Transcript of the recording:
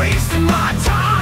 wasting my time.